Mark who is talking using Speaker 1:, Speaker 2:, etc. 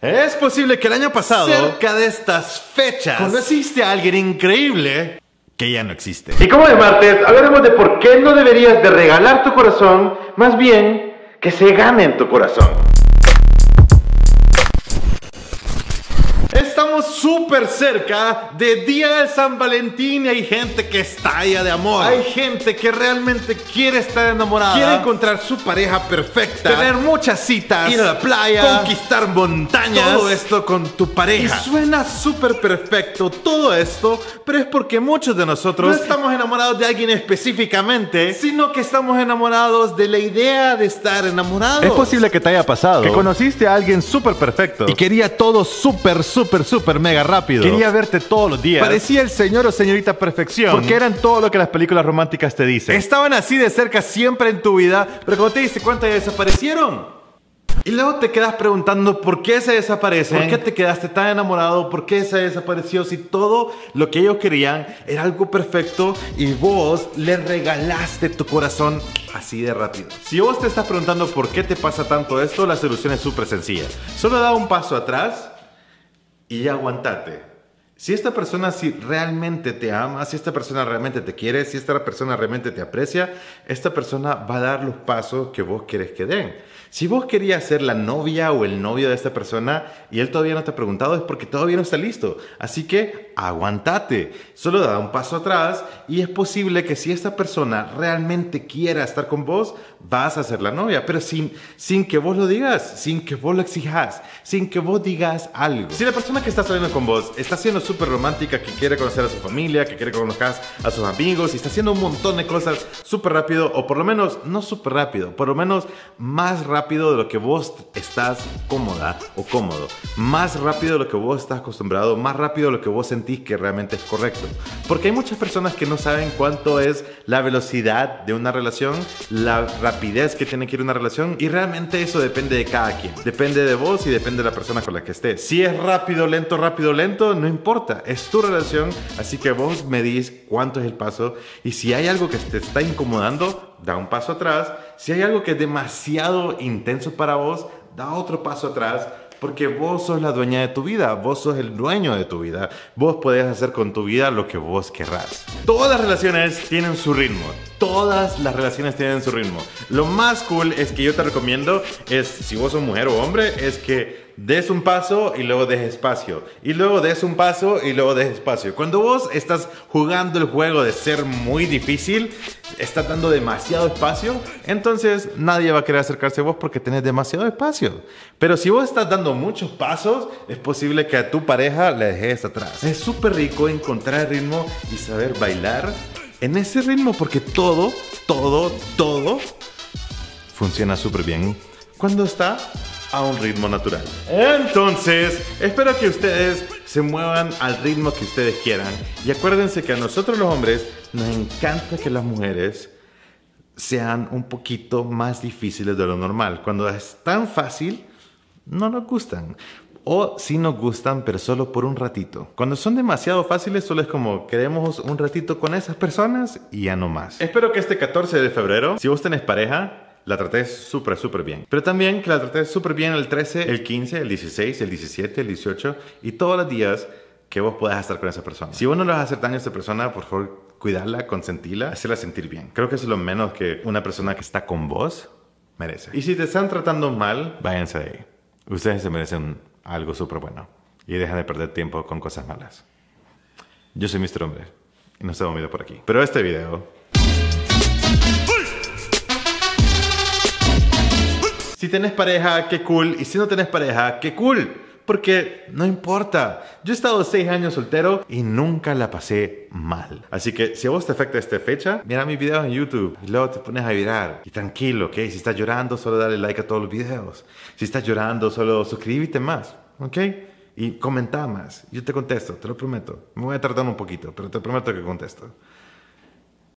Speaker 1: Es posible que el año pasado,
Speaker 2: cerca de estas fechas,
Speaker 1: conociste a alguien increíble que ya no existe.
Speaker 2: Y como es martes, hablaremos de por qué no deberías de regalar tu corazón, más bien que se gane en tu corazón.
Speaker 1: Estamos súper cerca de Día de San Valentín y hay gente que estalla de amor.
Speaker 2: Hay gente que realmente quiere estar enamorada,
Speaker 1: Quiere encontrar su pareja perfecta,
Speaker 2: tener muchas citas,
Speaker 1: ir a la playa,
Speaker 2: conquistar montañas,
Speaker 1: todo esto con tu
Speaker 2: Y
Speaker 1: pareja.
Speaker 2: suena súper perfecto todo esto, pero es porque muchos de
Speaker 1: No
Speaker 2: nosotros
Speaker 1: estamos enamorados de alguien específicamente.
Speaker 2: sino que estamos enamorados de la idea de estar enamorados.
Speaker 1: Es posible que te haya pasado
Speaker 2: que
Speaker 1: conociste a alguien súper perfecto
Speaker 2: y quería todo súper, súper, súper mega rápido.
Speaker 1: Quería verte todos los días.
Speaker 2: Parecía el señor o señorita perfección.
Speaker 1: Porque eran todo lo que las películas románticas te dicen.
Speaker 2: Estaban así de cerca siempre en tu vida, pero cuando te diste cuenta ya desaparecieron. Y luego te quedas preguntando por qué se desaparecen, por qué te quedaste tan enamorado, por qué se desapareció, si todo lo que ellos querían era algo perfecto y vos le regalaste tu corazón así de rápido. Si vos te estás preguntando por qué te pasa tanto esto, la solución es súper sencilla. Solo da un paso atrás y aguantate. Si esta persona si realmente te ama, si esta persona realmente te quiere, si esta persona realmente te aprecia, esta persona va a dar los pasos que vos querés que den. Si vos querías ser la novia o el novio de esta persona y él todavía no te ha preguntado es porque todavía no está listo. Así que aguantate, solo da un paso atrás y es posible que si esta persona realmente quiera estar con vos, vas a ser la novia, pero sin, sin que vos lo digas, sin que vos lo exijas, sin que vos digas algo. Si la persona que está saliendo con vos está siendo súper romántica, que quiere conocer a su familia, que quiere conocer a sus amigos y está haciendo un montón de cosas súper rápido, o por lo menos no súper rápido, por lo menos más rápido de lo que vos estás cómoda o cómodo, más rápido de lo que vos estás acostumbrado, más rápido de lo que vos sentís que realmente es correcto. Porque hay muchas personas que no saben cuánto es la velocidad de una relación, la rapidez que tiene que ir una relación y realmente eso depende de cada quien. Depende de vos y depende de la persona con la que estés. Si es rápido, lento, rápido, lento, no importa. Es tu relación, así que vos medís cuánto es el paso y si hay algo que te está incomodando, da un paso atrás. Si hay algo que es demasiado intenso para vos, da otro paso atrás. Porque vos sos la dueña de tu vida, vos sos el dueño de tu vida, vos podés hacer con tu vida lo que vos querrás. Todas las relaciones tienen su ritmo, todas las relaciones tienen su ritmo. Lo más cool es que yo te recomiendo es, si vos sos mujer o hombre, es que des un paso y luego des espacio. Y luego des un paso y luego des espacio. Cuando vos estás jugando el juego de ser muy difícil, estás dando demasiado espacio, entonces nadie va a querer acercarse a vos porque tenés demasiado espacio. Pero si vos estás dando muchos pasos, es posible que a tu pareja le dejes atrás. Es súper rico encontrar ritmo y saber bailar en ese ritmo porque todo, todo, todo funciona súper bien cuando está a un ritmo natural. Entonces, espero que ustedes se muevan al ritmo que ustedes quieran. Y acuérdense que a nosotros los hombres nos encanta que las mujeres sean un poquito más difíciles de lo normal. Cuando es tan fácil, no nos gustan. O sí nos gustan, pero solo por un ratito. Cuando son demasiado fáciles, solo es como queremos un ratito con esas personas y ya no más. Espero que este 14 de febrero, si vos tenés pareja, la tratés súper, súper bien. Pero también que la tratés súper bien el 13, el 15, el 16, el 17, el 18 y todos los días que vos puedas estar con esa persona. Si vos no le vas a hacer daño a esa persona, por favor, cuidarla, consentirla, hacerla sentir bien. Creo que es lo menos que una persona que está con vos merece. Y si te están tratando mal, váyanse de ahí. Ustedes se merecen algo súper bueno. Y dejen de perder tiempo con cosas malas. Yo soy Mr. Hombre y no estamos viendo por aquí. Pero este video Si tenés pareja, qué cool. Y si no tenés pareja, qué cool. Porque no importa. Yo he estado seis años soltero y nunca la pasé mal. Así que si a vos te afecta esta fecha, mira mis videos en YouTube y luego te pones a virar. Y tranquilo, ¿ok? Si estás llorando, solo dale like a todos los videos. Si estás llorando, solo suscríbete más, ¿ok? Y comenta más. Yo te contesto, te lo prometo. Me voy a tardar un poquito, pero te prometo que contesto.